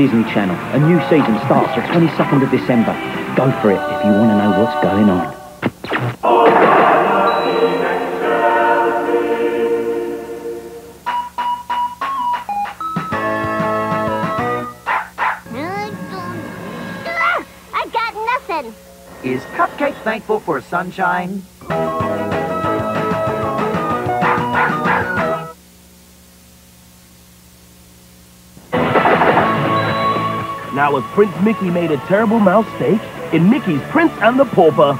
Disney Channel. A new season starts the 22nd of December. Go for it if you want to know what's going on. Ah, I got nothing. Is Cupcake thankful for sunshine? Now, if Prince Mickey made a terrible mouse steak, in Mickey's Prince and the Pauper,